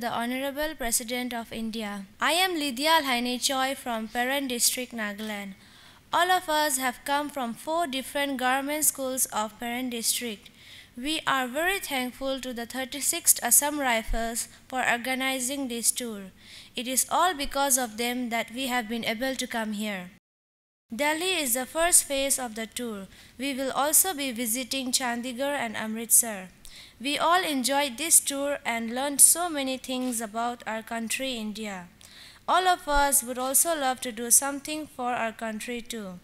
the Honorable President of India. I am Lydia Alhaini Choi from Peren district, Nagaland. All of us have come from four different government schools of Peren district. We are very thankful to the 36th Assam Rifles for organizing this tour. It is all because of them that we have been able to come here. Delhi is the first phase of the tour. We will also be visiting Chandigarh and Amritsar. We all enjoyed this tour and learned so many things about our country, India. All of us would also love to do something for our country too.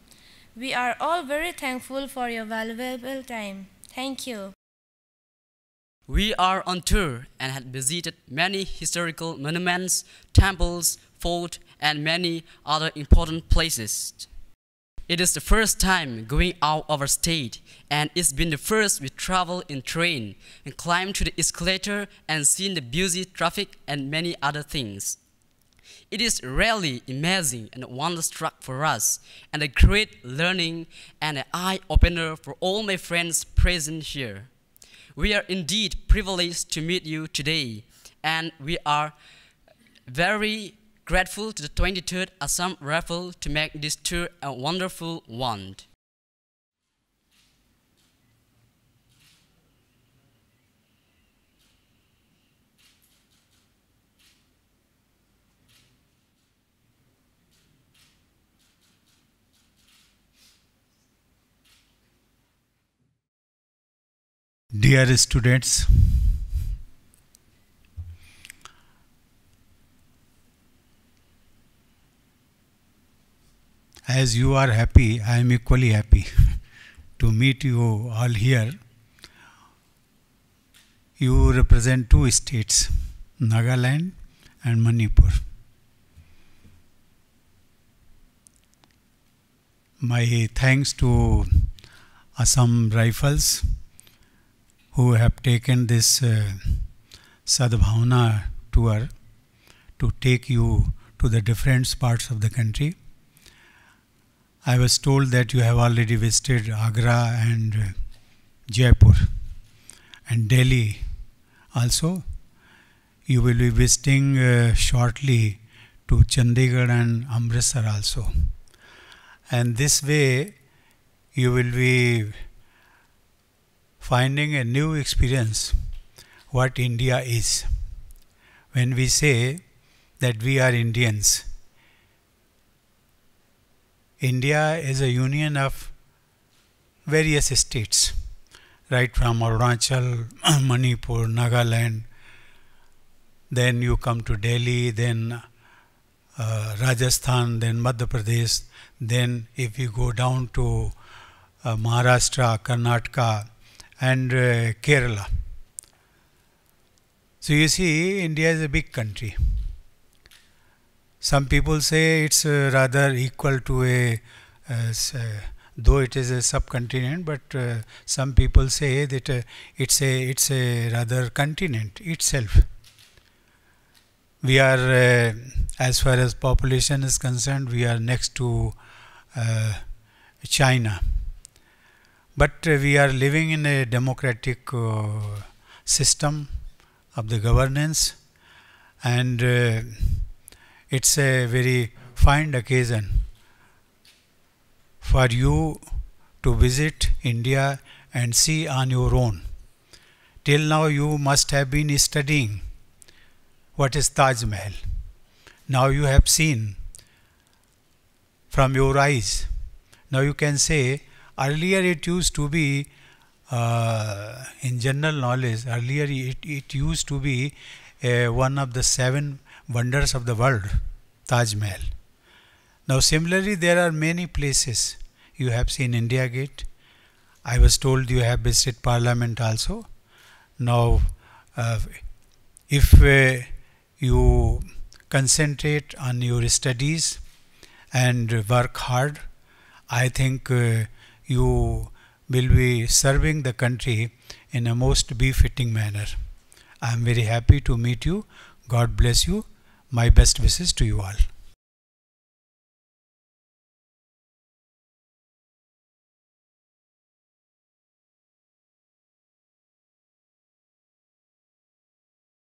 We are all very thankful for your valuable time. Thank you. We are on tour and had visited many historical monuments, temples, forts, and many other important places. It is the first time going out of our state, and it's been the first we travel in train and climb to the escalator and seen the busy traffic and many other things. It is really amazing and wonderstruck for us, and a great learning and an eye opener for all my friends present here. We are indeed privileged to meet you today, and we are very grateful to the 23rd Assam Rifle to make this tour a wonderful one. Dear students, as you are happy, I am equally happy to meet you all here. You represent two states, Nagaland and Manipur. My thanks to Assam Rifles who have taken this uh, Sadbhavana tour to take you to the different parts of the country. I was told that you have already visited Agra and uh, Jaipur and Delhi also. You will be visiting uh, shortly to Chandigarh and Amritsar also. And this way you will be finding a new experience what India is. When we say that we are Indians, India is a union of various states, right from Arunachal, Manipur, Nagaland, then you come to Delhi, then uh, Rajasthan, then Madhya Pradesh, then if you go down to uh, Maharashtra, Karnataka, and uh, Kerala. So you see, India is a big country. Some people say it's uh, rather equal to a, uh, though it is a subcontinent, but uh, some people say that uh, it's a it's a rather continent itself. We are, uh, as far as population is concerned, we are next to China but uh, we are living in a democratic uh, system of the governance and uh, it's a very fine occasion for you to visit India and see on your own. Till now you must have been studying what is Taj Mahal. Now you have seen from your eyes. Now you can say Earlier it used to be uh, in general knowledge, earlier it, it used to be uh, one of the seven wonders of the world, Taj Mahal. Now similarly there are many places. You have seen India Gate. I was told you have visited Parliament also. Now uh, if uh, you concentrate on your studies and work hard, I think uh, you will be serving the country in a most befitting manner. I am very happy to meet you. God bless you. My best wishes to you all.